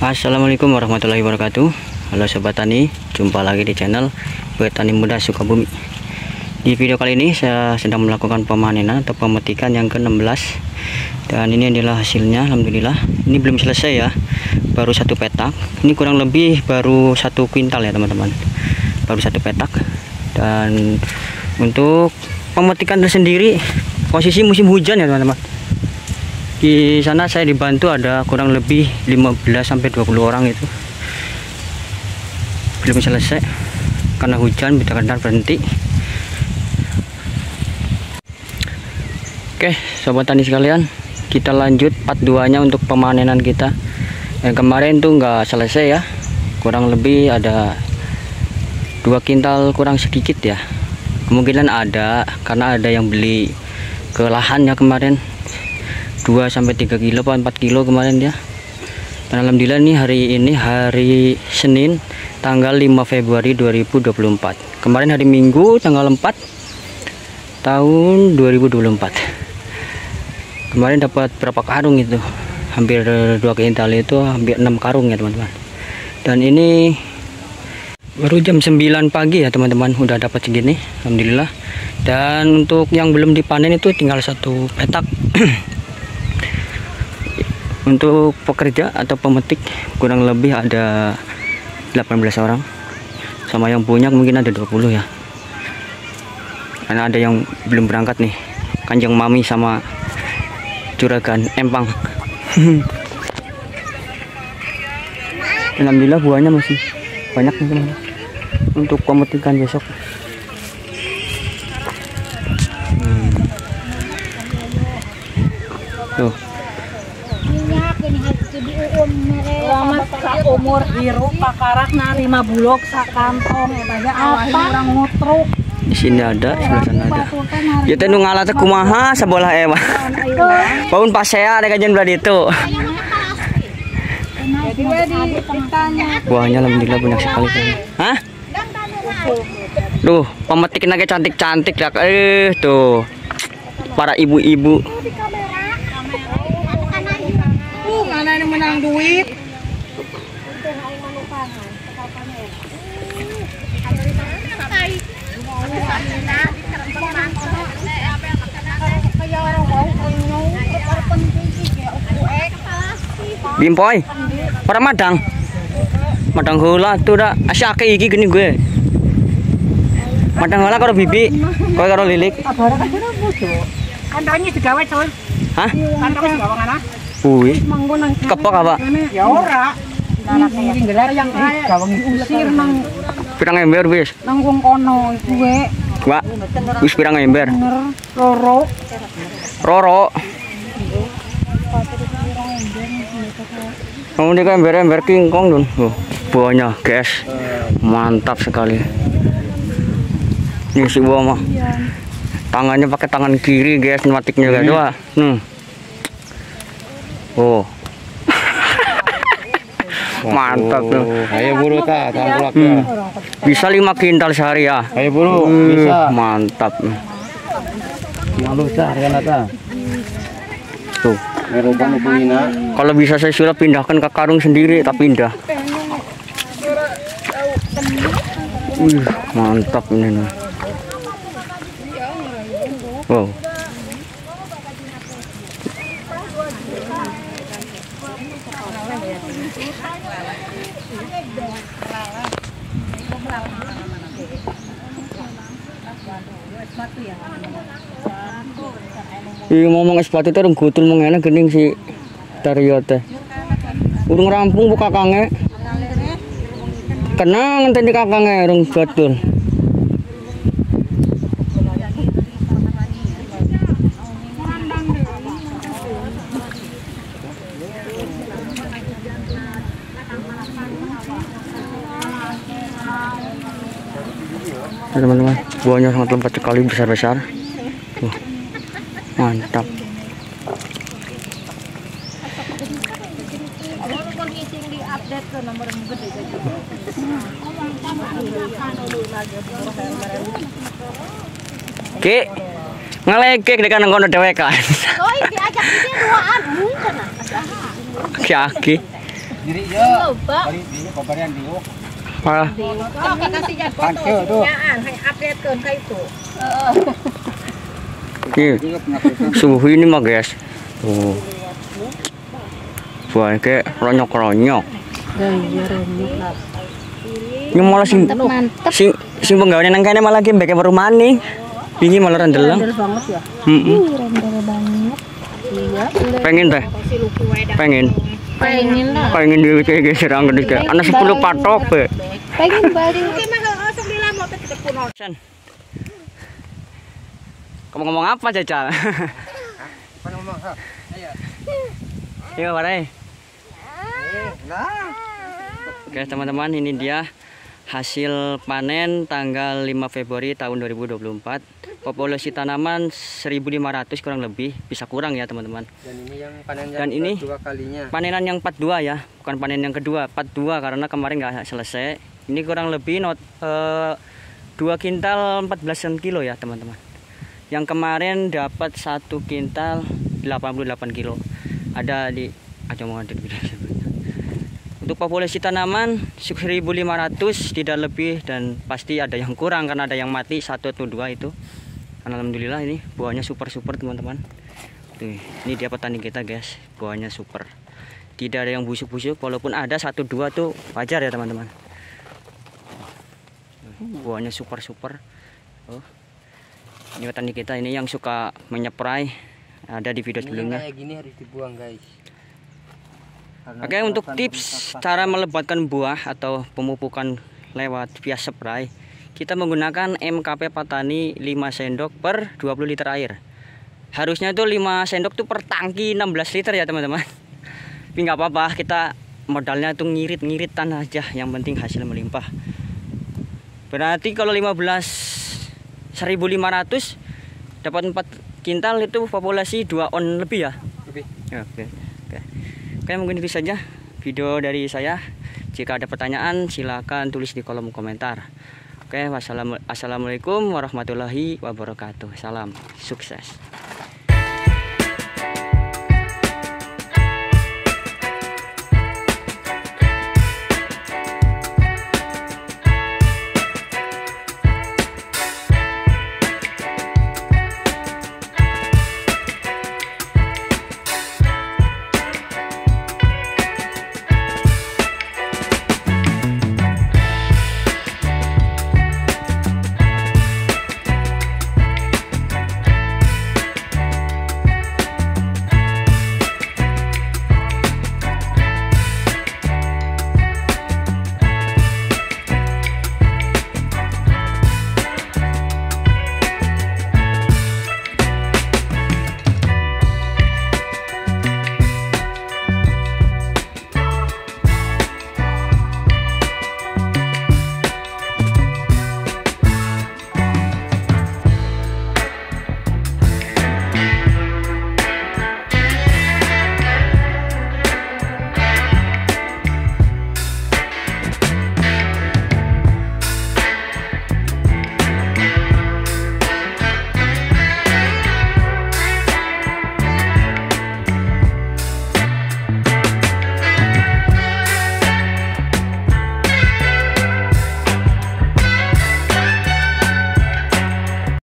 Assalamualaikum warahmatullahi wabarakatuh. Halo Sobat Tani Jumpa lagi di channel Petani Muda Sukabumi. Di video kali ini saya sedang melakukan pemanenan atau pemetikan yang ke-16 Dan ini adalah hasilnya Alhamdulillah. Ini belum selesai ya Baru satu petak. Ini kurang lebih baru satu kuintal ya teman-teman. Baru satu petak. Dan untuk pemetikan tersendiri Posisi musim hujan ya teman-teman di sana saya dibantu ada kurang lebih 15 sampai 20 orang itu. Belum selesai. Karena hujan benar-benar berhenti. Oke sobat tani sekalian kita lanjut part 2 nya untuk pemanenan kita. Yang kemarin tuh nggak selesai ya. Kurang lebih ada dua kintal kurang sedikit ya. Kemungkinan ada karena ada yang beli ke lahannya kemarin 2 sampai 3 kilo atau 4 kilo kemarin dia. Dan alhamdulillah nih hari ini hari Senin tanggal 5 Februari 2024 kemarin hari Minggu tanggal 4 tahun 2024 kemarin dapat berapa karung itu? Hampir 2 kintal itu hampir 6 karung ya teman-teman. Dan ini baru jam 9 pagi ya teman-teman. Udah dapat segini Alhamdulillah. Dan untuk yang belum dipanen itu tinggal satu petak untuk pekerja atau pemetik kurang lebih ada 18 orang. Sama yang punya mungkin ada 20 ya. Karena ada yang belum berangkat nih. Kanjeng mami sama juragan empang. Alhamdulillah buahnya masih banyak nih teman untuk pemetikan besok. Hmm. Selamat sa umur biru pakarak na lima bulog sa kantong eta ya awahin urang ngutruk. di sini ada sebelah sana ada ya teh nu ngalah teh kumaha sabolah mah paun pasea ada kajian belah itu Jadi we di ditanya buahnya alhamdulillah banyak sekali hah Duh, pemetik naga cantik-cantik dah. Eh, tuh. Para ibu-ibu. Mana menang duit. Bimpoy. Para madang. Madang hula tuh dah asyake iki gini gue. Madang hula karo bibi, kowe karo lilik. Kandangnya digawe coy. Hah? Kandangnya digawe ngana? Nang kepok apa? Ya ora. Gelar yang gawe usir nang Pirang ember wis? nang wong kono iku we. Wak. Wis pirang ember? Loro. Roro. Oh, ini kan ember-ember kingkong dun. Oh, buahnya, guys. Mantap sekali. Ini si buah mah. Tangannya pakai tangan kiri, guys. Matiknya gak dua. Hmm. Oh. Mantap tuh. Ayo buru ta, tangkulak Hmm. Bisa lima kintal sehari ya. Ayo buru, Hmm, bisa. Mantap. Malu ta, kan ta. Tuh. Kalau bisa saya sudah pindahkan ke karung sendiri, tak pindah. Wih, mantap ini. Nih. Wow. Iya ngomong es batu teh gutul mengena gening si Dario teh. Urung rampung buka kange. Kenang enten di kakange urung betul. Ya, teman-teman, buahnya sangat lebat sekali besar-besar. Tuh. Mantap. Ki, ngelekek dekat nang kono dhewek kan. Oh, diajak dia duaan mungkin ah. Ki aki. Diri ya. Pabarian dia. Parah. Tuh. Nih, suhu ini mah guys. Tuh. Buah kayak ronyok-ronyok. Ini malah sing sing sing penggawean nang kene malah ki mbeke perumahan nih. Wingi malah rendelang. banget ya. Heeh. Render banget. Iya. Pengen teh. Pengen. Pengen lah. Pengen kayak geser angin anak 10 patok be. Pengen balik. Kamu ngomong apa, Cacal? Apa ngomong ha? Iya, Warai. Nah. Oke, teman-teman, ini dia hasil panen tanggal 5 Februari tahun 2024. Populasi tanaman 1500 kurang lebih, bisa kurang ya, teman-teman. Dan ini yang panen Dan ini dua kalinya. Panenan yang 42 ya, bukan panen yang kedua. 42 karena kemarin nggak selesai. Ini kurang lebih not eh, 2 kintal 14 kilo ya, teman-teman. Yang kemarin dapat satu kintal 88 kilo. Ada di aja mau video sebelumnya. Untuk populasi tanaman 1500 tidak lebih dan pasti ada yang kurang karena ada yang mati satu atau dua itu. Alhamdulillah ini buahnya super super teman-teman. Tuh, ini dia petani kita guys, buahnya super. Tidak ada yang busuk-busuk, walaupun ada satu dua tuh wajar ya teman-teman. Buahnya super super. Oh. Ini petani kita ini yang suka menyeprai ada di video sebelumnya. kayak gini harus dibuang guys. Oke untuk akan tips cara melebatkan buah atau pemupukan lewat via spray kita menggunakan MKP Patani 5 sendok per 20 liter air harusnya tuh 5 sendok tuh per tangki 16 liter ya teman-teman tapi nggak apa-apa kita modalnya tuh ngirit-ngirit tanah aja yang penting hasil melimpah berarti kalau 15 1500 dapat 4 kintal itu populasi 2 on lebih ya Lebih. Ya, Oke, oke. Oke, mungkin itu saja video dari saya. Jika ada pertanyaan, silakan tulis di kolom komentar. Oke, wassalamu- wassalamualaikum warahmatullahi wabarakatuh. Salam sukses.